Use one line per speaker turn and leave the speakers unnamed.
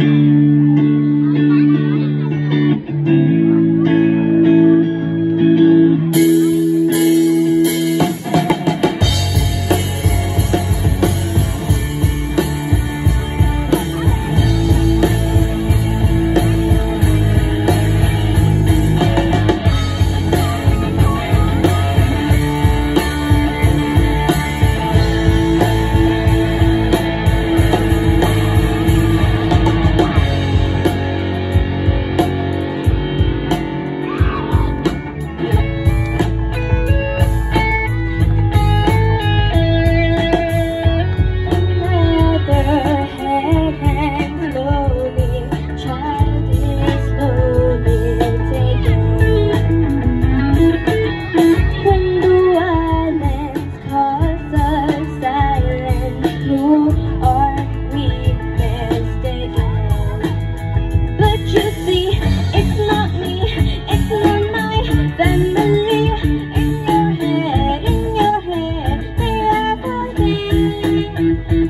you. This